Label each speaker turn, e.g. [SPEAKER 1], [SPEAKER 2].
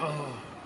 [SPEAKER 1] ああ。